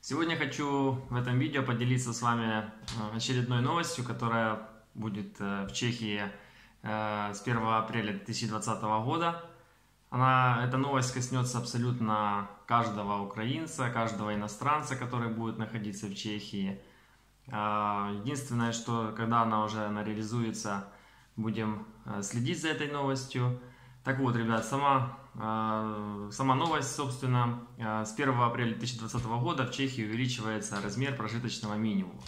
Сегодня хочу в этом видео поделиться с вами э, очередной новостью, которая будет э, в Чехии э, с 1 апреля 2020 года. Она, эта новость коснется абсолютно каждого украинца, каждого иностранца, который будет находиться в Чехии. Единственное, что когда она уже она реализуется, будем следить за этой новостью. Так вот, ребят, сама а, сама новость, собственно, а, с 1 апреля 2020 года в Чехии увеличивается размер прожиточного минимума.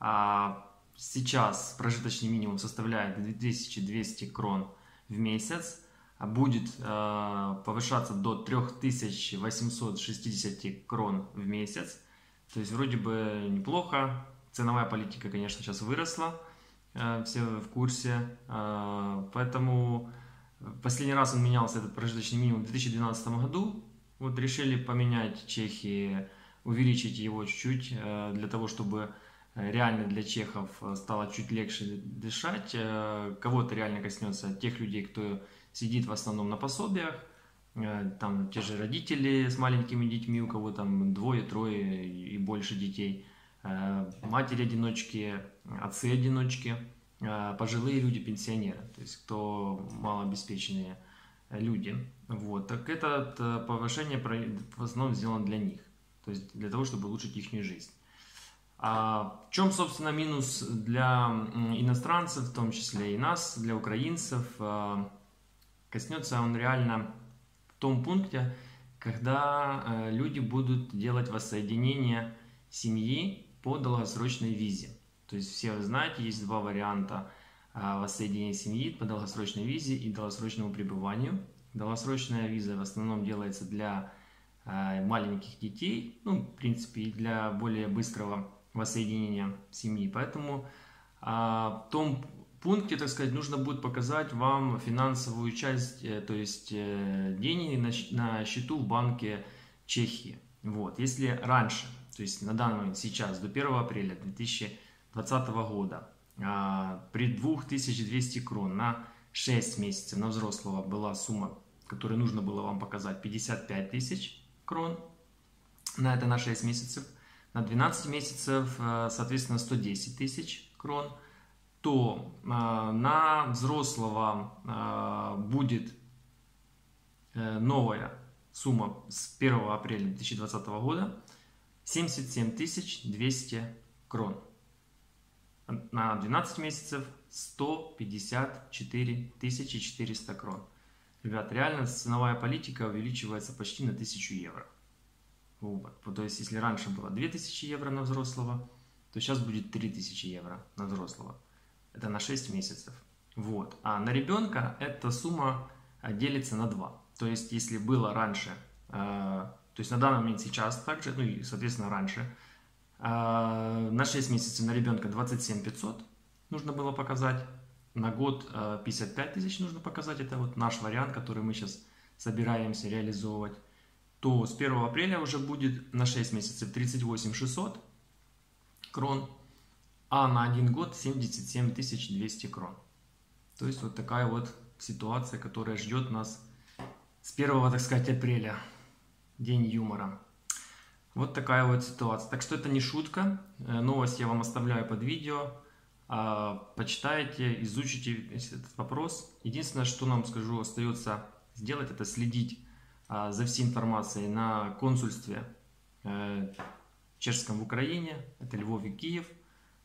А, сейчас прожиточный минимум составляет 2200 крон в месяц, будет повышаться до 3860 крон в месяц. То есть вроде бы неплохо. Ценовая политика, конечно, сейчас выросла, все в курсе. Поэтому Последний раз он менялся, этот прожиточный минимум, в 2012 году. Вот решили поменять Чехии, увеличить его чуть-чуть, э, для того, чтобы э, реально для чехов э, стало чуть легче дышать. Кого-то реально коснется тех людей, кто сидит в основном на пособиях, там те же родители с маленькими детьми, у кого там двое, трое и больше детей, матери-одиночки, отцы-одиночки – пожилые люди, пенсионеры, то есть кто малообеспеченные люди. Вот. Так это э, повышение в основном сделано для них, то есть для того, чтобы улучшить их жизнь. А в чем, собственно, минус для иностранцев, в том числе и нас, для украинцев? Э, коснется он реально в том пункте, когда люди будут делать воссоединение семьи по долгосрочной визе. То есть все вы знаете, есть два варианта а, воссоединения семьи по долгосрочной визе и долгосрочному пребыванию. Долгосрочная виза в основном делается для а, маленьких детей, ну, в принципе, для более быстрого воссоединения семьи. Поэтому а, в том пункте, так сказать, нужно будет показать вам финансовую часть, э, то есть э, деньги на счету в банке Чехии. Вот. Если раньше, то есть на данный момент сейчас, до 1 апреля 2020 2020 года а, при 2200 крон на 6 месяцев на взрослого была сумма, которую нужно было вам показать, 55 тысяч крон. На это на 6 месяцев. На 12 месяцев, а, соответственно, 110 тысяч крон. То а, на взрослого будет э, новая сумма с 1 апреля 2020 года 77 200 крон на 12 месяцев 154 400 крон. Ребят, реально ценовая политика увеличивается почти на 1000 евро. Вот. То есть, если раньше было 2000 евро на взрослого, то сейчас будет 3000 евро на взрослого. Это на 6 месяцев. Вот. А на ребенка эта сумма а, делится на 2. То есть, если было раньше, э, то есть на данный момент сейчас также, ну и, соответственно, раньше – на 6 месяцев на ребенка 27 500 нужно было показать. На год 55 а, тысяч нужно показать. Это вот наш вариант, который мы сейчас собираемся реализовывать. То с 1 апреля уже будет на 6 месяцев 38 600 крон, а на один год 77 200 крон. То есть вот такая вот ситуация, которая ждет нас с 1, так сказать, апреля. День юмора. Вот такая вот ситуация. Так что это не шутка. Э, новость я вам оставляю под видео. А, почитайте, изучите этот вопрос. Единственное, что нам, скажу, остается сделать, это следить а, за всей информацией на консульстве э, чешском в Украине. Это Львов и Киев.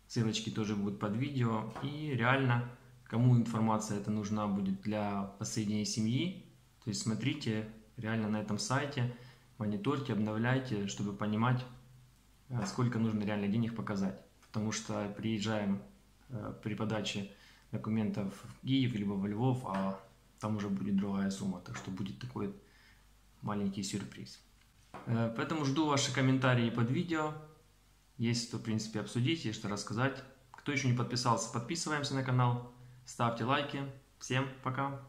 Ссылочки тоже будут под видео. И реально, кому информация эта нужна будет для воссоединения семьи, то есть смотрите реально на этом сайте мониторьте, обновляйте, чтобы понимать, сколько нужно реально денег показать. Потому что приезжаем э, при подаче документов в Киев либо во Львов, а там уже будет другая сумма. Так что будет такой маленький сюрприз. Э, поэтому жду ваши комментарии под видео. Есть что, в принципе, обсудить, есть что рассказать. Кто еще не подписался, подписываемся на канал, ставьте лайки. Всем пока!